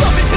love it.